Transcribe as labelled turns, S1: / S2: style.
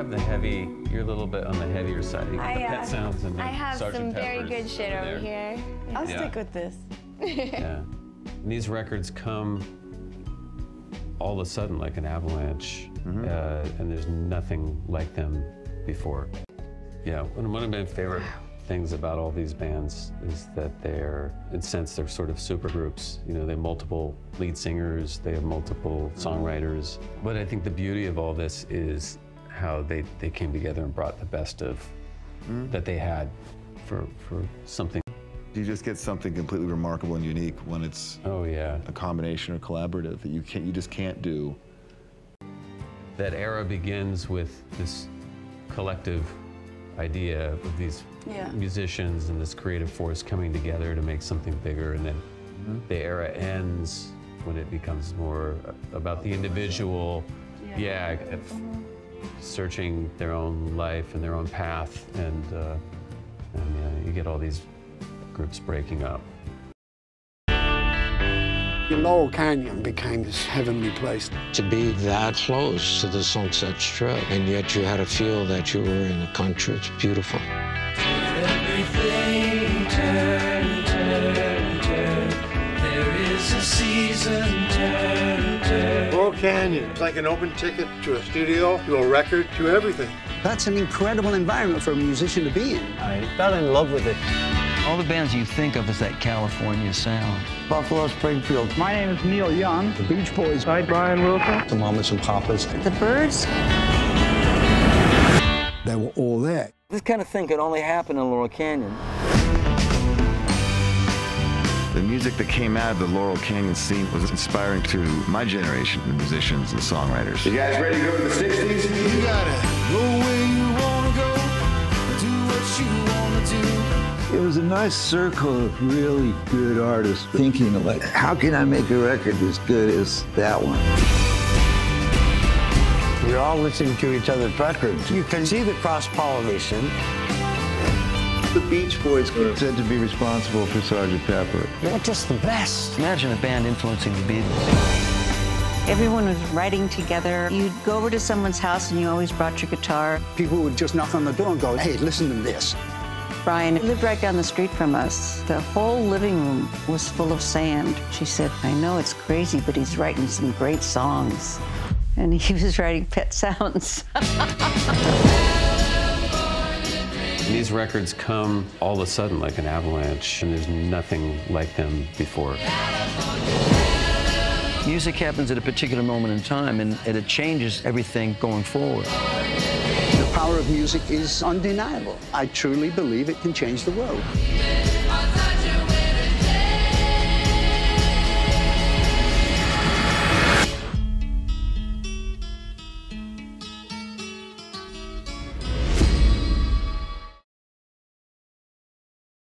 S1: have the heavy. You're a little bit on the heavier side. You got
S2: I,
S1: the
S2: uh,
S1: pet sounds and the
S2: I have
S1: Sgt.
S2: some very
S1: Pepper's
S2: good shit over
S1: there.
S2: here.
S3: I'll
S1: Yeah.
S3: stick with this.
S1: Yeah. And these records come all of a sudden like an avalanche, uh, and there's nothing like them before. Yeah, one one of my favorite things about all these bands is that they're, in a sense, they're sort of supergroups. You know, they have multiple lead singers, they have multiple songwriters. But I think the beauty of all this is how they, they came together and brought the best of mm-hmm. that they had for, for something.
S4: You just get something completely remarkable and unique when it's
S1: Oh, yeah.
S4: a combination or collaborative that you can't, you just can't do.
S1: that era begins with this collective idea of these
S3: Yeah.
S1: musicians and this creative force coming together to make something bigger and then mm-hmm. the era ends when it becomes more about the individual yeah, of mm-hmm. Searching their own life and their own path and uh, and uh, you get all these groups breaking up The
S5: Laurel Canyon became this heavenly place.
S6: to be that close to the Sunset Strip, and yet you had a feel that you were in the country. It's beautiful.
S7: Canyon. It's like an open ticket to a studio, to a record, to everything.
S5: That's an incredible environment for a musician to be in.
S8: I fell in love with it.
S9: All the bands you think of as that California sound.
S8: Buffalo Springfield.
S5: My name is Neil Young. The Beach Boys.
S7: Hi, Brian Wilson.
S8: The Mamas and Papas.
S3: The Byrds.
S5: They were all there.
S9: This kind of thing could only happen in Laurel Canyon.
S4: The music that came out of the Laurel Canyon scene was inspiring to my generation of musicians and songwriters. You guys ready to go to the 60s?
S10: You gotta go where you wanna go, do what you wanna do.
S8: It was a nice circle of really good artists thinking like, how can I make a record as good as that one? We're all listening to each other's records. You can see the cross-pollination. The Beach Boys are said to be responsible for Sgt. Pepper.
S9: They're just the best. Imagine a band influencing the Beatles.
S3: Everyone was writing together. You'd go over to someone's house and you always brought your guitar.
S5: People would just knock on the door and go, hey, listen to this.
S3: Brian lived right down the street from us. The whole living room was full of sand. She said, I know it's crazy, but he's writing some great songs. And he was writing pet sounds.
S1: And these records come all of a sudden like an avalanche, and there's nothing like them before.
S9: Music happens at a particular moment in time, and, and it changes everything going forward.
S5: The power of music is undeniable. I truly believe it can change the world.